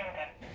Kingdom.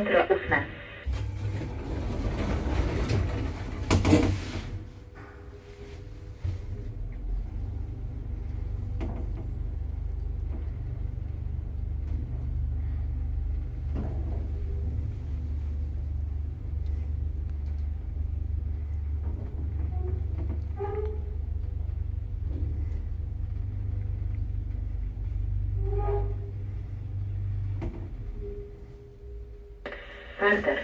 508 verdes.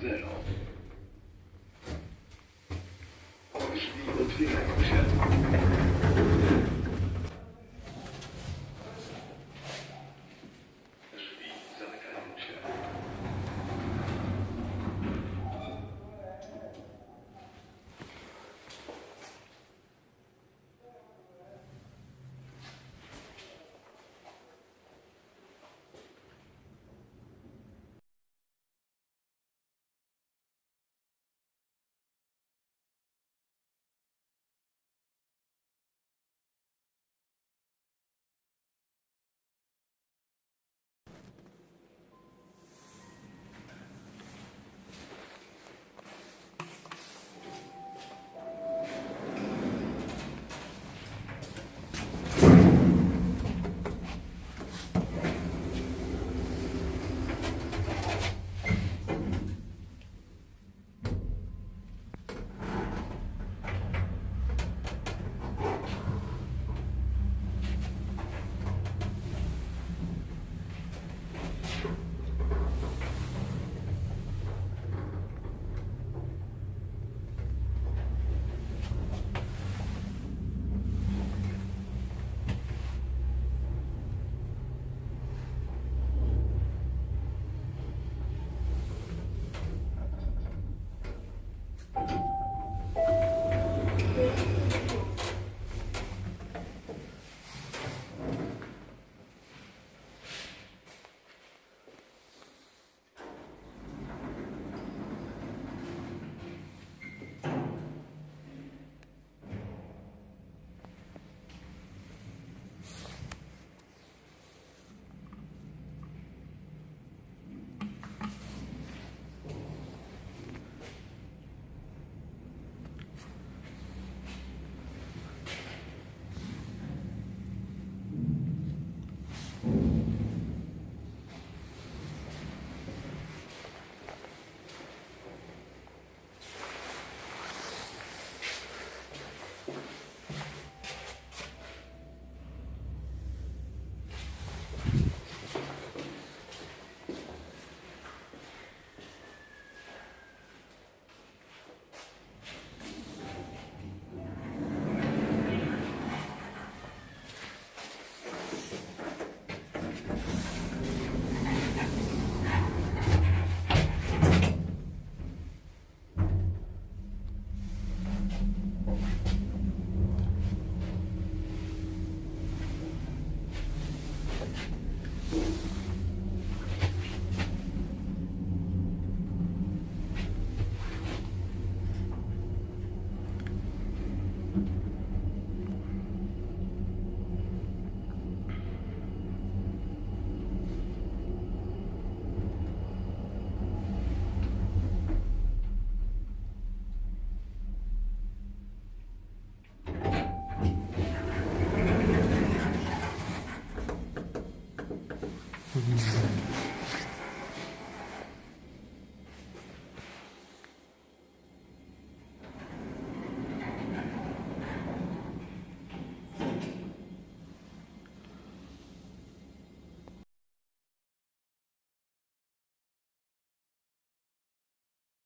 Zero. Ausstieg und Wiederkehr.